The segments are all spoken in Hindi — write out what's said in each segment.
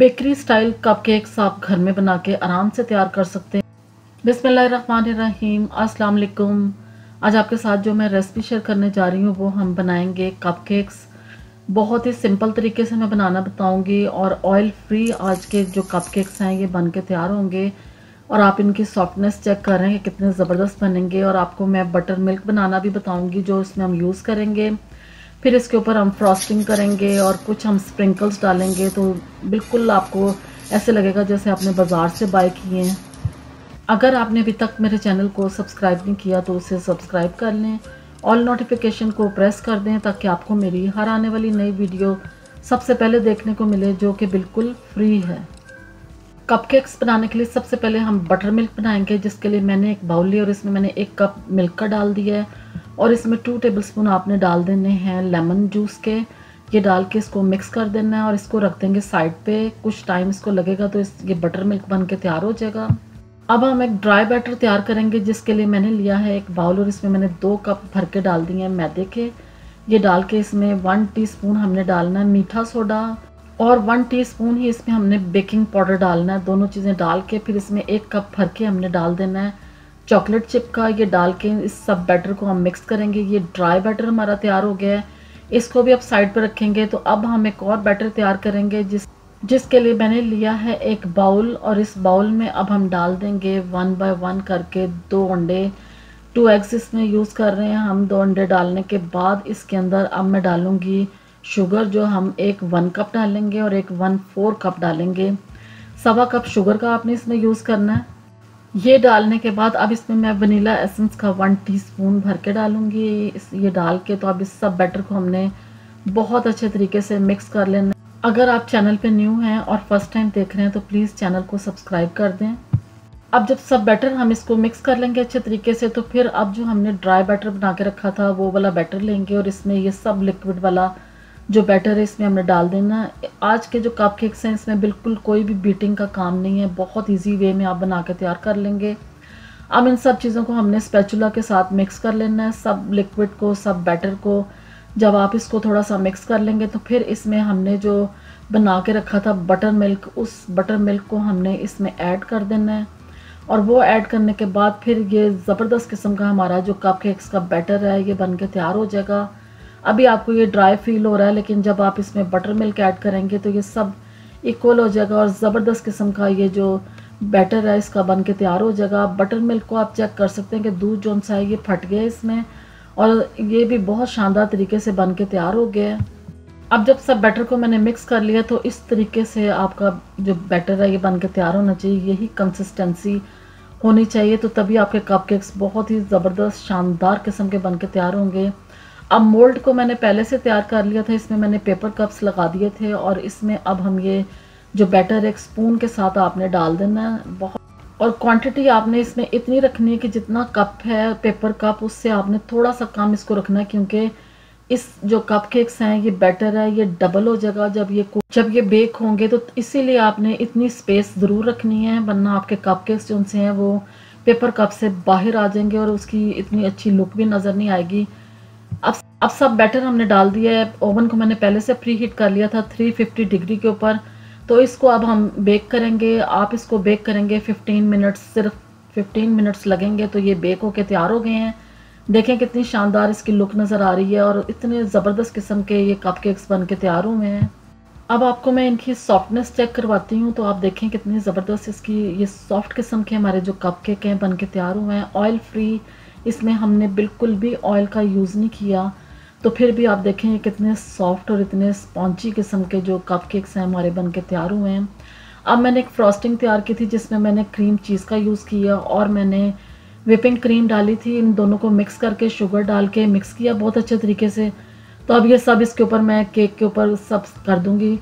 बेकरी स्टाइल कप केक्स आप घर में बना के आराम से तैयार कर सकते हैं। बिसमीम अस्सलाम वालेकुम। आज आपके साथ जो मैं रेसिपी शेयर करने जा रही हूँ, वो हम बनाएँगे कप केक्स बहुत ही सिंपल तरीके से मैं बनाना बताऊँगी और ऑयल फ्री आज के जो कप केक्स हैं, ये बन के तैयार होंगे। और आप इनकी सॉफ्टनेस चेक कर रहे हैं कि कितने ज़बरदस्त बनेंगे। और आपको मैं बटर मिल्क बनाना भी बताऊँगी, जो इसमें हम यूज़ करेंगे। फिर इसके ऊपर हम फ्रॉस्टिंग करेंगे और कुछ हम स्प्रिंकल्स डालेंगे तो बिल्कुल आपको ऐसे लगेगा जैसे आपने बाज़ार से बाय किए हैं। अगर आपने अभी तक मेरे चैनल को सब्सक्राइब नहीं किया तो उसे सब्सक्राइब कर लें। ऑल नोटिफिकेशन को प्रेस कर दें ताकि आपको मेरी हर आने वाली नई वीडियो सबसे पहले देखने को मिले, जो कि बिल्कुल फ्री है। कपकेक्स बनाने के लिए सबसे पहले हम बटर मिल्क बनाएँगे, जिसके लिए मैंने एक बाउल लिया और इसमें मैंने एक कप मिल्क का डाल दिया है। और इसमें टू टेबलस्पून आपने डाल देने हैं लेमन जूस के। ये डाल के इसको मिक्स कर देना है और इसको रख देंगे साइड पे। कुछ टाइम इसको लगेगा तो इस, ये बटर मिल्क बन के तैयार हो जाएगा। अब हम एक ड्राई बैटर तैयार करेंगे, जिसके लिए मैंने लिया है एक बाउल और इसमें मैंने दो कप भर के डाल दिए हैं मैदे के। ये डाल के इसमें वन टीस्पून हमने डालना है मीठा सोडा और वन टीस्पून ही इसमें हमने बेकिंग पाउडर डालना है। दोनों चीज़ें डाल के फिर इसमें एक कप भर के हमने डाल देना है। चॉकलेट चिप का ये डाल के इस सब बैटर को हम मिक्स करेंगे। ये ड्राई बैटर हमारा तैयार हो गया है। इसको भी अब साइड पर रखेंगे तो अब हम एक और बैटर तैयार करेंगे जिस, जिसके लिए मैंने लिया है एक बाउल और इस बाउल में अब हम डाल देंगे वन बाय वन करके दो अंडे। टू एग्स इसमें यूज़ कर रहे हैं। हम दो अंडे डालने के बाद इसके अंदर अब मैं डालूँगी शुगर जो हम एक वन कप डालेंगे और एक वन फोर कप डालेंगे। सवा कप शुगर का आपने इसमें यूज़ करना है। ये डालने के बाद अब इसमें मैं वनीला एसेंस का वन टीस्पून भर के डालूँगी। इस, ये डाल के तो अब इस सब बैटर को हमने बहुत अच्छे तरीके से मिक्स कर लेना। अगर आप चैनल पे न्यू हैं और फ़र्स्ट टाइम देख रहे हैं तो प्लीज़ चैनल को सब्सक्राइब कर दें। अब जब सब बैटर हम इसको मिक्स कर लेंगे अच्छे तरीके से तो फिर अब जो हमने ड्राई बैटर बना के रखा था, वो वाला बैटर लेंगे और इसमें ये सब लिक्विड वाला जो बैटर है, इसमें हमने डाल देना आज के जो कप केक्स हैं, इसमें बिल्कुल कोई भी बीटिंग का काम नहीं है। बहुत इजी वे में आप बना के तैयार कर लेंगे। अब इन सब चीज़ों को हमने स्पैचुला के साथ मिक्स कर लेना है। सब लिक्विड को, सब बैटर को। जब आप इसको थोड़ा सा मिक्स कर लेंगे तो फिर इसमें हमने जो बना के रखा था बटर मिल्क उस बटर मिल्क को हमने इसमें ऐड कर देना है। और वो ऐड करने के बाद फिर ये ज़बरदस्त किस्म का हमारा जो कप केक्स का बैटर है, ये बन के तैयार हो जाएगा। अभी आपको ये ड्राई फील हो रहा है, लेकिन जब आप इसमें बटर मिल्क ऐड करेंगे तो ये सब इक्वल हो जाएगा और ज़बरदस्त किस्म का ये जो बैटर है, इसका बन के तैयार हो जाएगा। बटर मिल्क को आप चेक कर सकते हैं कि दूध जो सा है, ये फट गया इसमें, और ये भी बहुत शानदार तरीके से बन के तैयार हो गया है। अब जब सब बैटर को मैंने मिक्स कर लिया तो इस तरीके से आपका जो बैटर है, ये बन के तैयार होना चाहिए। यही कंसिस्टेंसी होनी चाहिए तो तभी आपके कप केक्स बहुत ही ज़बरदस्त, शानदार किस्म के बन के तैयार होंगे। अब मोल्ड को मैंने पहले से तैयार कर लिया था, इसमें मैंने पेपर कप्स लगा दिए थे और इसमें अब हम ये जो बैटर एक स्पून के साथ आपने डाल देना है, बहुत और क्वांटिटी आपने इसमें इतनी रखनी है कि जितना कप है पेपर कप उससे आपने थोड़ा सा कम इसको रखना है, क्योंकि इस जो कप केक्स हैं, ये बैटर है, ये डबल हो जाएगा जब ये जब ये बेक होंगे तो इसीलिए आपने इतनी स्पेस ज़रूर रखनी है, वरना आपके कप केक्स जो उनसे हैं, वो पेपर कप से बाहर आ जाएँगे और उसकी इतनी अच्छी लुक भी नज़र नहीं आएगी। अब सब बैटर हमने डाल दिया है। ओवन को मैंने पहले से प्री हीट कर लिया था 350 डिग्री के ऊपर। तो इसको अब हम बेक करेंगे। आप इसको बेक करेंगे 15 मिनट्स सिर्फ़ 15 मिनट्स लगेंगे तो ये बेक होके तैयार हो गए हैं। देखें कितनी शानदार इसकी लुक नज़र आ रही है और इतने ज़बरदस्त किस्म के ये कप केक्स बन के तैयार हुए हैं। अब आपको मैं इनकी सॉफ्टनेस चेक करवाती हूँ तो आप देखें कितनी ज़बरदस्त इसकी ये सॉफ्ट किस्म के हमारे जो कप केक हैं बन के तैयार हुए हैं। ऑयल फ्री इसमें हमने बिल्कुल भी ऑयल का यूज़ नहीं किया। तो फिर भी आप देखें कितने सॉफ्ट और इतने स्पॉन्ची किस्म के जो कप केक्स हैं हमारे बन के तैयार हुए हैं। अब मैंने एक फ्रॉस्टिंग तैयार की थी जिसमें मैंने क्रीम चीज़ का यूज़ किया और मैंने विपिंग क्रीम डाली थी। इन दोनों को मिक्स करके शुगर डाल के मिक्स किया बहुत अच्छे तरीके से। तो अब ये सब इसके ऊपर मैं केक के ऊपर सब कर दूँगी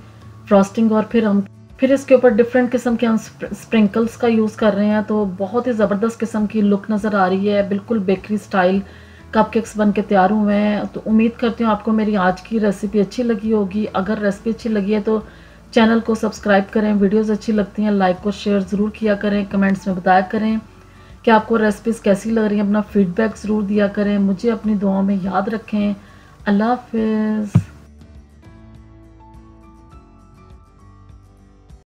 फ्रॉस्टिंग और फिर हम फिर इसके ऊपर डिफरेंट किस्म के हम स्प्रिंकल्स का यूज़ कर रहे हैं। तो बहुत ही ज़बरदस्त किस्म की लुक नज़र आ रही है, बिल्कुल बेकरी स्टाइल कप केक्स बन के तैयार हुए हैं। तो उम्मीद करती हूँ आपको मेरी आज की रेसिपी अच्छी लगी होगी। अगर रेसिपी अच्छी लगी है तो चैनल को सब्सक्राइब करें वीडियोज़ अच्छी लगती हैं लाइक और शेयर ज़रूर किया करें कमेंट्स में बताया करें कि आपको रेसिपीज़ कैसी लग रही हैं। अपना फीडबैक ज़रूर दिया करें। मुझे अपनी दुआओं में याद रखें। अल्लाह हाफिज़।